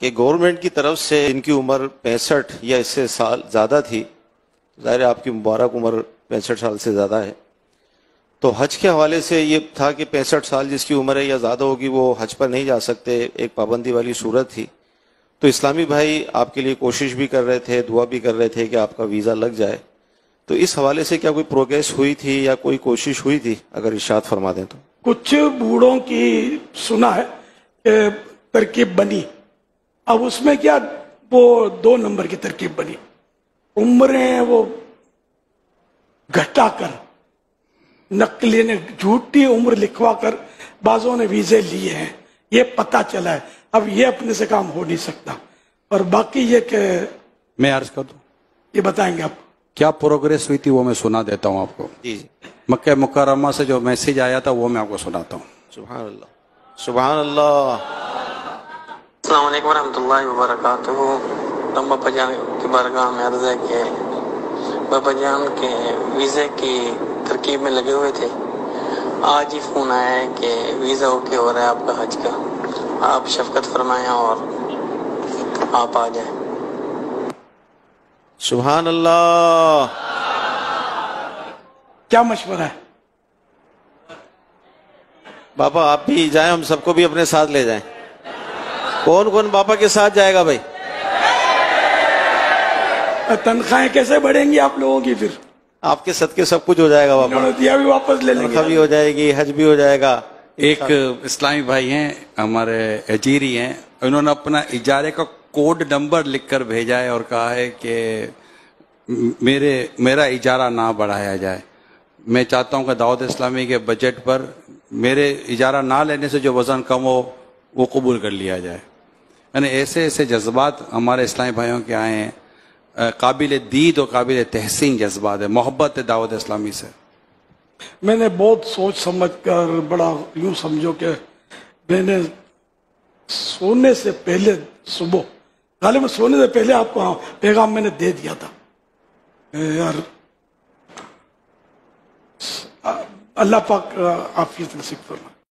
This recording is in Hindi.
कि गवर्नमेंट की तरफ़ से इनकी उम्र पैंसठ या इससे साल ज़्यादा थी, ज़ाहिर आपकी मुबारक उम्र पैंसठ साल से ज़्यादा है तो हज के हवाले से ये था कि पैंसठ साल जिसकी उम्र है या ज़्यादा होगी, वो हज पर नहीं जा सकते, एक पाबंदी वाली सूरत थी। तो इस्लामी भाई आपके लिए कोशिश भी कर रहे थे, दुआ भी कर रहे थे कि आपका वीज़ा लग जाए। तो इस हवाले से क्या कोई प्रोग्रेस हुई थी या कोई कोशिश हुई थी? अगर इशाद फरमा दें तो। कुछ बूढ़ों की सुना है तरकीब बनी। अब उसमें क्या वो दो नंबर की तरकीब बनी। उम्रें वो घटाकर नकली ने झूठी उम्र लिखवा कर बाजों ने वीजे लिए हैं। ये पता चला है। अब ये अपने से काम हो नहीं सकता। और बाकी ये कि मैं अर्ज़ कर दूँ? ये बताएँगे आप। क्या प्रोग्रेस हुई थी वो मैं सुना देता हूँ आपको। जी जी। मक्का मुकरमा से जो मैसेज आया था वो मैं आपको सुनाता हूँ। सुबह अल्लाह सुबह अल्लाह अल्लाम हम बाबा जान की बारगाह में अर्ज़ है कि बाबा जान के वीज़े की तरकीब में लगे हुए थे। आज ही फ़ोन आया है कि वीज़ा ओके हो रहा है आपका हज का। आप शफकत फरमाएँ और आप आ जाएँ। सुबह अल्लाह क्या मशवरा है? बाबा आप भी जाएँ हम सबको भी अपने साथ ले जाएँ। कौन कौन बाबा के साथ जाएगा भाई? तनख्वाहें कैसे बढ़ेंगी आप लोगों की फिर? आपके सदके सब कुछ हो जाएगा बाबा दिया भी वापस ले तनख्वाह भी हो जाएगी हज भी हो जाएगा। एक इस्लामी भाई हैं हमारे अजीरी हैं उन्होंने अपना इजारे का कोड नंबर लिखकर भेजा है और कहा है कि मेरे मेरा इजारा ना बढ़ाया जाए। मैं चाहता हूँ कि दाऊद इस्लामी के बजट पर मेरे इजारा ना लेने से जो वज़न कम हो वो कबूल कर लिया जाए। यानी ऐसे ऐसे जज्बात हमारे इस्लामी भाइयों के आए हैं। काबिल दीद और काबिल तहसीन जज्बात है मोहब्बत है दावत इस्लामी से। मैंने बहुत सोच समझ कर बड़ा यूँ समझो कि मैंने सोने से पहले सुबह गाले में सोने से पहले आपको हाँ, पैगाम मैंने दे दिया था। यार अल्लाह पाक आफियत नसीब फरमा।